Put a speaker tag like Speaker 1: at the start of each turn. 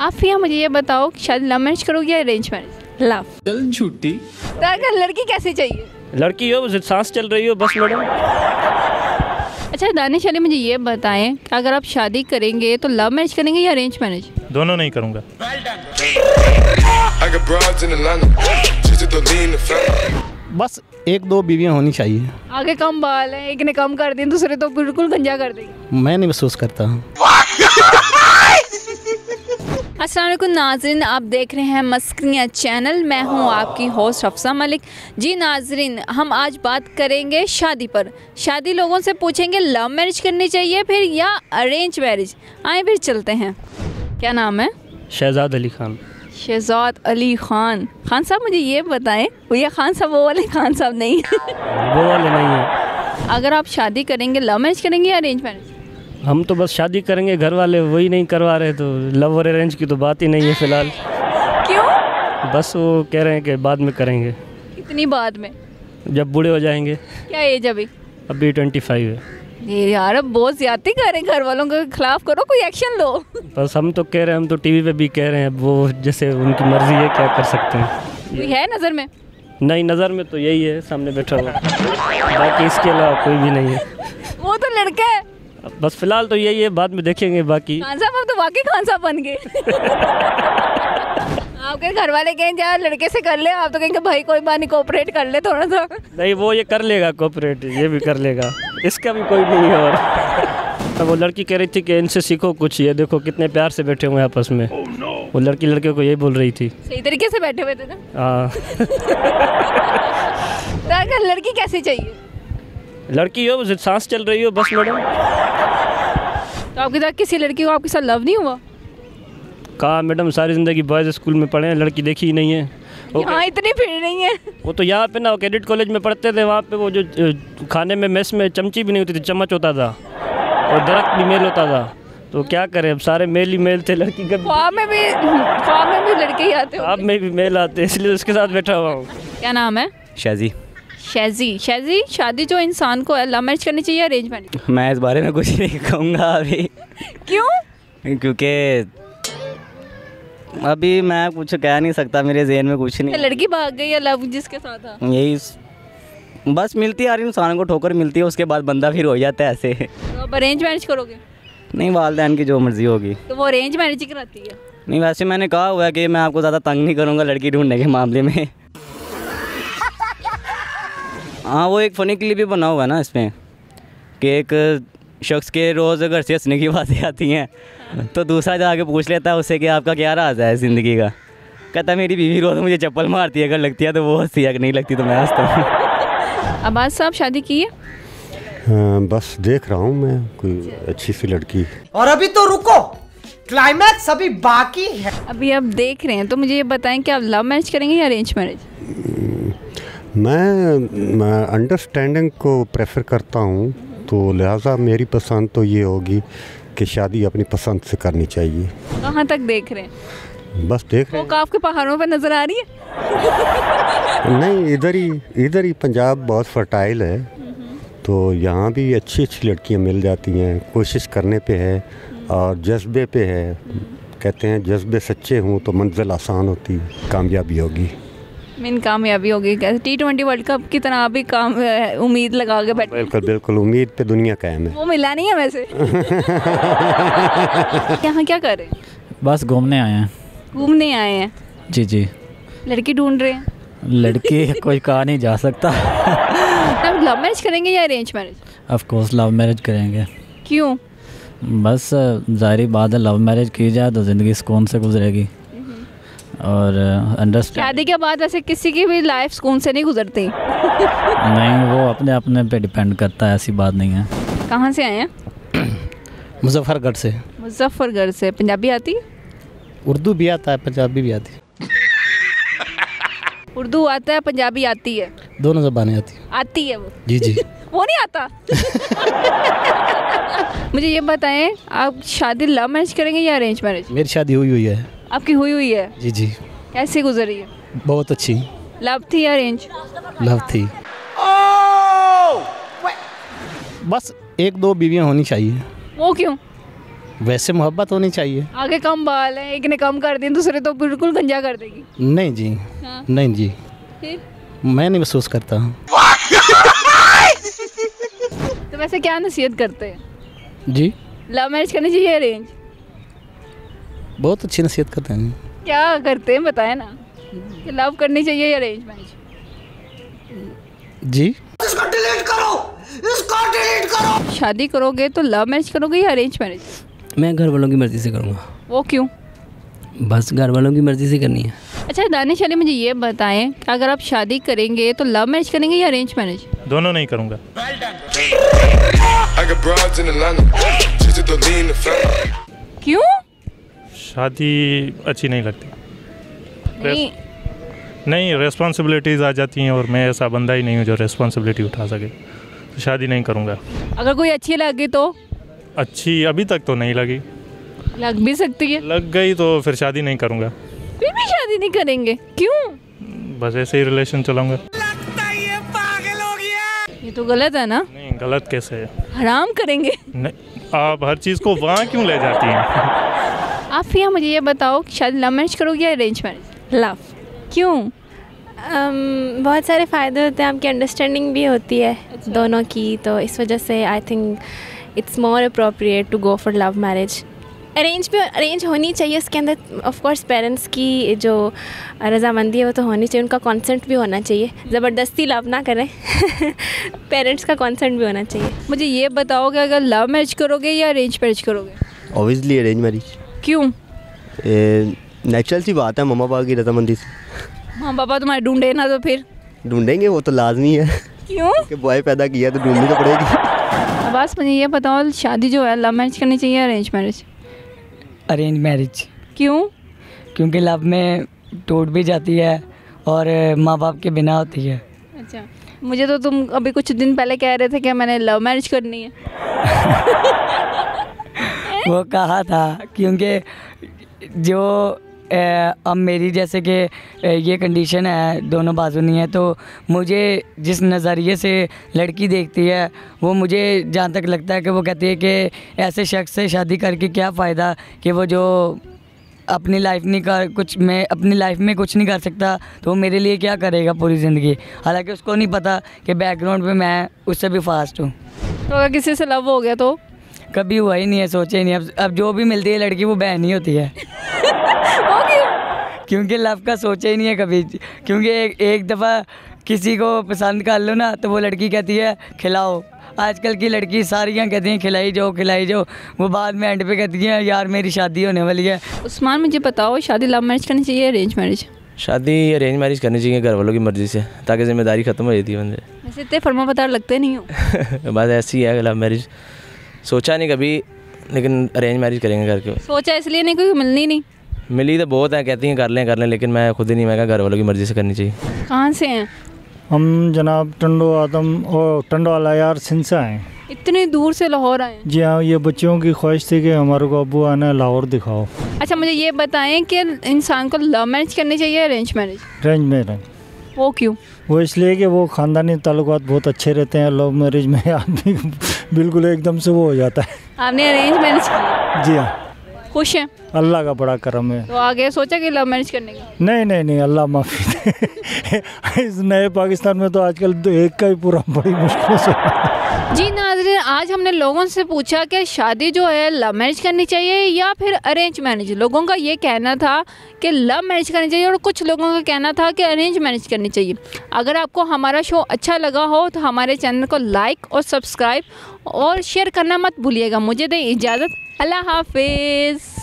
Speaker 1: आप भैया मुझे ये बताओ कि शादी लव मैरिज करोगे या अरेंज मैरिज लव
Speaker 2: चल झूठी।
Speaker 1: तो अगर लड़की कैसे चाहिए?
Speaker 3: लड़की हो बस सांस चल रही हो बस मैडम।
Speaker 1: अच्छा दानिश अली मुझे ये बताएँ कि अगर आप शादी करेंगे तो लव मैरिज करेंगे या अरेंज मैरिज
Speaker 4: दोनों नहीं करूँगा.
Speaker 5: बस एक दो बीवियाँ होनी चाहिए।
Speaker 1: आगे कम बाल है एक ने कम कर दिए दूसरे तो बिल्कुल गंजा कर देंगे।
Speaker 5: मैं नहीं महसूस करता। हूँ
Speaker 1: असलम नाजरन आप देख रहे हैं मस्करिया चैनल। मैं हूँ आपकी होस्ट अफसा मलिक। जी नाजरन हम आज बात करेंगे शादी पर। शादी लोगों से पूछेंगे लव मैरिज करनी चाहिए फिर या अरेंज मैरिज? आए फिर चलते हैं। क्या नाम है?
Speaker 3: शहजाद अली खान।
Speaker 1: शहजाद अली खान। खान साहब मुझे ये बताएँ भैया खान साहब वो वाले खान साहब नहीं?
Speaker 3: वो वाले नहीं है।
Speaker 1: अगर आप शादी करेंगे लव मैरिज करेंगे या अरेंज मैरिज?
Speaker 3: हम तो बस शादी करेंगे घर वाले वही नहीं करवा रहे तो लव और अरेंज की तो बात ही नहीं है फ़िलहाल।
Speaker 1: क्यों?
Speaker 3: बस वो कह रहे हैं कि बाद में करेंगे।
Speaker 1: कितनी बाद में?
Speaker 3: जब बूढ़े हो जाएँगे।
Speaker 1: क्या एज अभी?
Speaker 3: अभी ट्वेंटी फाइव है।
Speaker 1: ये यार अब बहुत ज़्यादा कर रहे हैं घर वालों के खिलाफ करो कोई एक्शन लो।
Speaker 3: बस हम तो कह रहे हैं हम तो टीवी पे भी कह रहे हैं वो जैसे उनकी मर्ज़ी है क्या कर सकते हैं।
Speaker 1: कोई है नज़र में?
Speaker 3: नहीं नज़र में तो यही है सामने बैठा हुआ। बाकी इसके अलावा कोई भी नहीं है।
Speaker 1: वो तो लड़का है।
Speaker 3: बस फ़िलहाल तो यही है बाद में देखेंगे बाकी।
Speaker 1: खान साहब अब तो वाकई खान साहब बन गए। आपके घर वाले कहें यार लड़के से कर ले। आप तो कहेंगे भाई कोई बात नहीं कोऑपरेट कर ले थोड़ा सा।
Speaker 3: नहीं वो ये कर लेगा कोऑपरेट ये भी कर लेगा। इसका भी कोई नहीं है और। तो वो लड़की कह रही थी कि इनसे सीखो कुछ ये देखो कितने प्यार से बैठे हुए हैं आपस में। वो लड़की लड़के को यही बोल रही थी।
Speaker 1: सही तरीके से बैठे हुए थे ना?
Speaker 3: हाँ।
Speaker 1: तो लड़की कैसी चाहिए?
Speaker 3: लड़की हो सांस चल रही हो बस मैडम।
Speaker 1: तो आपके साथ किसी लड़की को आपके साथ लव नहीं हुआ?
Speaker 3: कहा मैडम सारी ज़िंदगी बॉयज़ स्कूल में पढ़े हैं लड़की देखी ही नहीं है।
Speaker 1: यहाँ इतनी भीड़ नहीं है।
Speaker 3: वो तो यहाँ पे ना कैडेट कॉलेज में पढ़ते थे वहाँ पे वो जो खाने में मेस में चमची भी नहीं होती थी चम्मच होता था और दरख्त भी मेल होता था। तो क्या करें अब सारे मेल ही मेल थे लड़की का
Speaker 1: ख्वाब में भी ख्वाब में भी लड़के ही आते हो
Speaker 3: आप में भी मेल आते हैं इसलिए उसके साथ बैठा हुआ हूँ।
Speaker 1: क्या नाम है?
Speaker 6: शाजी।
Speaker 1: शैजी शैजी शादी जो इंसान को लव मैरिज करनी चाहिए अरेंज मैरिज
Speaker 6: मैं इस बारे में कुछ नहीं कहूँगा अभी।
Speaker 1: क्यों?
Speaker 6: क्योंकि अभी मैं कुछ कह नहीं सकता मेरे जहन में कुछ नहीं।
Speaker 1: लड़की भाग गई या लव जिसके साथ था
Speaker 6: यही बस मिलती है हर इंसान को ठोकर मिलती है उसके बाद बंदा फिर हो जाता है ऐसे।
Speaker 1: तो आप अरेंज मैरिज करोगे?
Speaker 6: नहीं वालदेन की जो मर्ज़ी होगी।
Speaker 1: तो वो अरेंज मैरिज ही कराती है।
Speaker 6: नहीं वैसे मैंने कहा हुआ है कि मैं आपको ज़्यादा तंग नहीं करूँगा लड़की ढूँढने के मामले में। हाँ वो एक फ़नी क्लिप भी बना हुआ है ना इसमें कि एक शख्स के रोज़ घर से हंसने की बातें आती हैं तो दूसरा जाके पूछ लेता है उससे कि आपका क्या राज है ज़िंदगी का? कहता मेरी बीवी रोज़ मुझे चप्पल मारती है अगर लगती है तो वो हंसती है अगर नहीं लगती तो मैं हंसता हूँ।
Speaker 1: अब्बास साहब शादी की है?
Speaker 7: हाँ, बस देख रहा हूँ मैं कोई अच्छी सी लड़की।
Speaker 8: और अभी तो रुको क्लाइमैक्स अभी बाकी है।
Speaker 1: अभी आप देख रहे हैं तो मुझे ये बताएँ कि आप लव मैरिज करेंगे या अरेंज मैरिज
Speaker 7: मैं, अंडरस्टैंडिंग को प्रेफर करता हूँ तो लिहाजा मेरी पसंद तो ये होगी कि शादी अपनी पसंद से करनी चाहिए।
Speaker 1: कहाँ तक देख रहे हैं?
Speaker 7: बस देख रहे
Speaker 1: काफ के पहाड़ों पर नज़र आ रही है?
Speaker 7: नहीं इधर ही इधर ही पंजाब बहुत फर्टाइल है। तो यहाँ भी अच्छी अच्छी लड़कियाँ मिल जाती हैं कोशिश करने पे है और जज्बे पे है। कहते हैं जज्बे सच्चे हों तो मंजिल आसान होती कामयाबी होगी।
Speaker 1: मीन कामयाबी होगी कैसे टी ट्वेंटी वर्ल्ड कप की तरह आप भी काम उम्मीद लगा के बैठे।
Speaker 7: बिल्कुल बिल्कुल उम्मीद पे दुनिया कायम है।
Speaker 1: वो मिला नहीं है वैसे? यहाँ क्या कर रहे हैं?
Speaker 9: बस घूमने आए हैं।
Speaker 1: घूमने आए हैं?
Speaker 9: जी जी।
Speaker 1: लड़की ढूंढ रहे हैं?
Speaker 9: लड़की कोई कहा नहीं जा सकता।
Speaker 1: आप लव मैरिज करेंगे या arrange marriage
Speaker 9: of course love marriage करेंगे।
Speaker 1: क्यों?
Speaker 9: बस ज़ाहिर बात है लव मैरिज की जाए तो ज़िंदगी सुकून से गुजरेगी? और अंडरस्टैंड
Speaker 1: शादी के बाद वैसे किसी की भी लाइफ सुकून से नहीं गुजरती।
Speaker 9: नहीं वो अपने अपने पे डिपेंड करता है ऐसी बात नहीं है।
Speaker 1: कहाँ से आए हैं?
Speaker 5: मुजफ्फरगढ़ से।
Speaker 1: मुजफ्फरगढ़ से। पंजाबी आती? है
Speaker 5: उर्दू भी आता है पंजाबी भी आती है।
Speaker 1: उर्दू आता है पंजाबी आती है।
Speaker 5: दोनों ज़बानें आती हैं।
Speaker 1: आती है वो।
Speaker 5: जी जी।
Speaker 1: वो नहीं आता। मुझे ये बताएँ आप शादी लव मैरिज करेंगे या अरेंज मैरिज
Speaker 5: मेरी शादी हुई हुई है।
Speaker 1: आपकी हुई हुई है?
Speaker 5: जी जी।
Speaker 1: कैसी गुजरी है?
Speaker 5: बहुत अच्छी।
Speaker 1: लव थी या अरेंज
Speaker 5: लव थी। बस एक दो बीवियाँ होनी चाहिए।
Speaker 1: वो क्यों?
Speaker 5: वैसे मोहब्बत होनी चाहिए।
Speaker 1: आगे कम बाल है एक ने कम कर दी दूसरे तो बिल्कुल गंजा कर देगी।
Speaker 5: नहीं जी
Speaker 1: हाँ।
Speaker 5: नहीं जी।
Speaker 1: फिर?
Speaker 5: मैं नहीं महसूस करता। हूँ
Speaker 1: तो वैसे क्या नसीहत करते हैं?
Speaker 5: जी।
Speaker 1: लव मैरिज करनी चाहिए अरेंज
Speaker 5: बहुत अच्छी नसीहत करते हैं।
Speaker 1: क्या करते हैं बताए ना। कि लव करनी चाहिए या अरेंज मैरिज
Speaker 5: जी।
Speaker 8: इसको डिलीट करो। इसको डिलीट करो।
Speaker 1: शादी करोगे तो लव मैरिज करोगे या अरेंज मैरिज
Speaker 2: मैं घर वालों की मर्ज़ी से करूँगा।
Speaker 1: वो क्यों?
Speaker 2: बस घर वालों की मर्ज़ी से करनी है।
Speaker 1: अच्छा दानिश अली मुझे ये बताएँ कि अगर आप शादी करेंगे तो लव मैरिज करेंगे या अरेंज मैरिज
Speaker 4: दोनों नहीं करूँगा।
Speaker 10: I got broads in Atlanta. Just to lean the family.
Speaker 1: क्यों?
Speaker 4: शादी अच्छी नहीं लगती।
Speaker 1: नहीं।
Speaker 4: नहीं रिस्पॉन्सिबिलिटीज़ आ जाती हैं और मैं ऐसा बंदा ही नहीं हूँ जो रेस्पॉन्सिबिलिटी उठा सके। तो शादी नहीं करूँगा।
Speaker 1: अगर कोई अच्छी लगी तो?
Speaker 4: अच्छी अभी तक तो नहीं लगी।
Speaker 1: लग भी सकती है।
Speaker 4: लग गई तो फिर शादी नहीं करूँगा।
Speaker 1: फिर भी शादी नहीं करेंगे। क्यों?
Speaker 4: बस ऐसे ही रिलेशन चलाऊँगा।
Speaker 1: ये तो गलत है ना?
Speaker 4: नहीं गलत कैसे? है
Speaker 1: हराम करेंगे।
Speaker 4: नहीं आप हर चीज़ को वहाँ क्यों ले जाती हैं?
Speaker 1: आप फिर मुझे ये बताओ कि शायद लव मैरिज करोगे या अरेंज मैरिज? लव। क्यों?
Speaker 11: um, बहुत सारे फ़ायदे होते हैं आपकी अंडरस्टैंडिंग भी होती है अच्छा। दोनों की तो इस वजह से I think it's more appropriate to go for love marriage arrange भी अरेंज होनी चाहिए उसके अंदर ऑफ़ कोर्स पेरेंट्स की जो रजामंदी है वो तो होनी चाहिए उनका कॉन्सेंट भी होना चाहिए। ज़बरदस्ती लव ना करें। पेरेंट्स का कंसेंट भी होना चाहिए।
Speaker 1: मुझे ये बताओ कि अगर लव मैरिज करोगे या अरेंज मैरिज करोगे?
Speaker 12: ऑब्वियसली अरेंज मैरिज
Speaker 1: क्यों?
Speaker 12: नेचुरल सी बात है मम्मा पापा की रजामंदी से।
Speaker 1: हाँ पापा तुम्हारे ढूंढे ना तो फिर।
Speaker 12: ढूंढेंगे वो तो लाजमी है।
Speaker 1: क्यों?
Speaker 12: कि बॉय पैदा किया तो ढूंढनी तो पड़ेगी।
Speaker 1: अब्बास मुझे ये बताओ शादी जो है लव मैरिज करनी चाहिए अरेंज मैरिज
Speaker 13: अरेंज मैरिज
Speaker 1: क्यों?
Speaker 13: क्योंकि लव में टूट भी जाती है और माँ बाप के बिना होती है।
Speaker 1: अच्छा मुझे तो तुम अभी कुछ दिन पहले कह रहे थे कि मैंने लव मैरिज करनी है।
Speaker 13: वो कहा था क्योंकि जो अब मेरी जैसे कि ये कंडीशन है, दोनों बाजू नहीं है तो मुझे जिस नज़रिए से लड़की देखती है, वो मुझे जहाँ तक लगता है कि वो कहती है कि ऐसे शख्स से शादी करके क्या फ़ायदा कि वो जो अपनी लाइफ नहीं कर, कुछ मैं, अपनी लाइफ में कुछ नहीं कर सकता तो वो मेरे लिए क्या करेगा पूरी ज़िंदगी? हालाँकि उसको नहीं पता कि बैकग्राउंड पे मैं उससे भी फास्ट हूँ।
Speaker 1: तो अगर किसी से लव हो गया तो?
Speaker 13: कभी हुआ ही नहीं है सोचे ही नहीं। अब अब जो भी मिलती है लड़की वो बहन ही होती है। क्योंकि लव का सोचा ही नहीं है कभी। क्योंकि एक एक दफ़ा किसी को पसंद कर लो ना तो वो लड़की कहती है खिलाओ। आजकल की लड़की सारियाँ कहती हैं खिलाई जाओ खिलाई जाओ। वो बाद में एंड पे कहती हैं यार मेरी शादी होने वाली है।
Speaker 1: उस्मान मुझे बताओ शादी लव मैरिज करनी चाहिए अरेंज मैरिज
Speaker 14: शादी अरेंज मैरिज करनी चाहिए घर वालों की मर्ज़ी से ताकि ज़िम्मेदारी ख़त्म हो जाती है बंदे।
Speaker 1: वैसे इतने फरमा पता लगते नहीं हो।
Speaker 14: बस ऐसी है लव मैरिज सोचा नहीं कभी लेकिन अरेंज मैरिज करेंगे करके
Speaker 1: सोचा इसलिए नहीं क्योंकि मिलनी नहीं।
Speaker 14: मिली तो बहुत है कहती हैं कर लें कर लें लेकिन मैं खुद ही नहीं मैं कहा घर वालों की मर्ज़ी से करनी चाहिए।
Speaker 1: कहाँ से हैं?
Speaker 15: हम जनाब टंडो आदम और टंडो वाला यार सिंध से आए हैं।
Speaker 1: इतनी दूर से लाहौर आए
Speaker 15: जी हाँ ये बच्चों की ख्वाहिश थी कि हमारे को अबू आना लाहौर दिखाओ।
Speaker 1: अच्छा मुझे ये बताएँ कि इंसान को लव मैरिज करनी चाहिए अरेंज मैरिज
Speaker 15: रेंज में रेंज
Speaker 1: वो क्यों?
Speaker 15: वो इसलिए कि वो ख़ानदानी ताल्लुकात बहुत अच्छे रहते हैं लव मैरिज में आदमी बिल्कुल एकदम से वो हो जाता है।
Speaker 1: आपने अरेंज मैरिज
Speaker 15: जी हाँ।
Speaker 1: खुश हैं?
Speaker 15: अल्लाह का बड़ा करम है।
Speaker 1: तो आगे सोचा कि लव मैरिज करने का?
Speaker 15: नहीं नहीं नहीं अल्लाह माफ़ी इस नए पाकिस्तान में तो आजकल तो एक का ही पूरा बड़ी मुश्किल से
Speaker 1: जी नाजरीन, आज हमने लोगों से पूछा कि शादी जो है लव मैरिज करनी चाहिए या फिर अरेंज मैरिज लोगों का ये कहना था कि लव मैरिज करनी चाहिए और कुछ लोगों का कहना था कि अरेंज मैरिज करनी चाहिए। अगर आपको हमारा शो अच्छा लगा हो तो हमारे चैनल को लाइक और सब्सक्राइब और शेयर करना मत भूलिएगा। मुझे दें इजाज़त। अल्लाह हाफिज़।